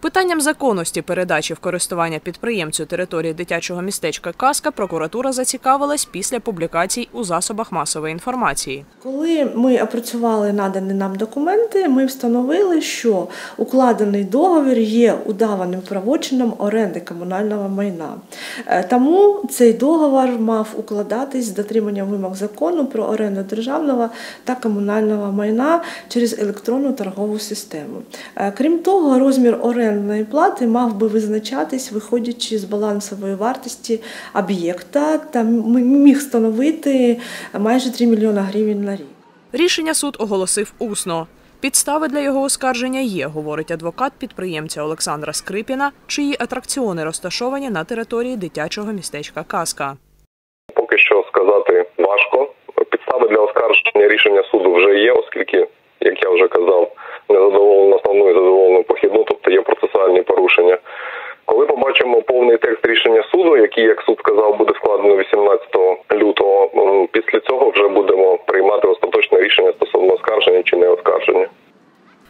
Питанням законності передачі в користування підприємцю території дитячого містечка Каска прокуратура зацікавилась після публікацій у засобах масової інформації. Коли ми опрацювали надані нам документи, ми встановили, що укладений договір є удаваним правочином оренди комунального майна. Е, Тому цей договор мав укладатись з дотриманням вимог закону про оренду державного та комунального майна через електронну торгову систему. Е, Крім того, розмір орендної плати мав би визначатись, виходячи з балансової вартості об'єкта, та міг становити майже 3 мільйона гривень на рік. Рішення суд оголосив усно. Підстави для його оскарження є, говорить адвокат підприємця Олександра Скрипіна, чиї атракціони розташовані на території дитячого містечка Каска. Поки що сказати важко. Підстави для оскарження рішення суду вже є, оскільки, як я вже казав, незадоволено основну і задоволено похідну, тобто є процесуальні порушення. Коли побачимо повний текст рішення який, як суд сказав, буде складено 18 лютого, після цього вже будемо приймати остаточне рішення стосовно оскарження чи не оскарження.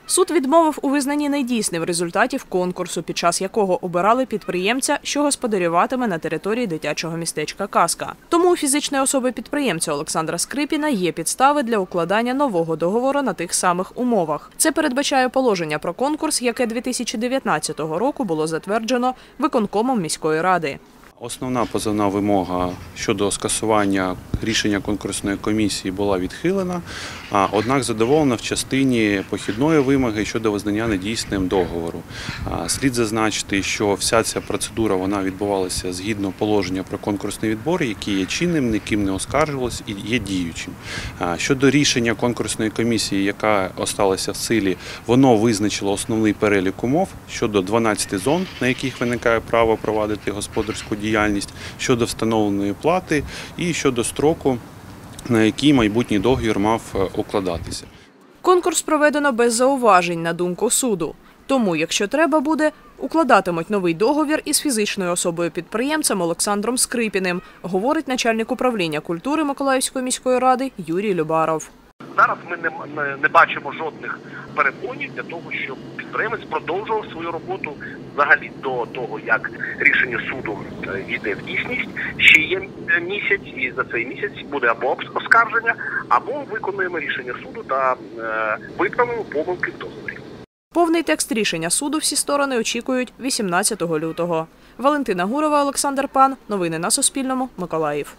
Суд відмовив у визнанні недійсним результатів конкурсу, під час якого обирали підприємця, що господарюватиме на території дитячого містечка Каска. Тому у фізичної особи підприємця Олександра Скрипіна є підстави для укладання нового договору на тих самих умовах. Це передбачає положення про конкурс, яке 2019 року було затверджено виконкомом міської ради. Основна позовна вимога щодо скасування рішення конкурсної комісії була відхилена, однак задоволена в частині похідної вимоги щодо визнання недійсним договору. Слід зазначити, що вся ця процедура вона відбувалася згідно положення про конкурсний відбор, який є чинним, ніким не оскаржувалось і є діючим. Щодо рішення конкурсної комісії, яка осталася в силі, воно визначило основний перелік умов щодо 12 зон, на яких виникає право провадити господарську діяльність, щодо встановленої плати і щодо строку, на який майбутній договір мав е, укладатися. Конкурс проведено без зауважень на думку суду. Тому, якщо треба буде, укладатимуть новий договір із фізичною особою підприємцем Олександром Скрипіним, говорить начальник управління культури Миколаївської міської ради Юрій Любаров. Зараз ми не, не, не бачимо жодних перепонів для того, щоб підприємець продовжував свою роботу взагалі до того, як рішення суду е, війде в дійсність. Ще є місяць, і за цей місяць буде або оскарження, або виконуємо рішення суду та е, виправимо помилки в договорі. Повний текст рішення суду всі сторони очікують 18 лютого. Валентина Гурова, Олександр Пан. Новини на Суспільному. Миколаїв.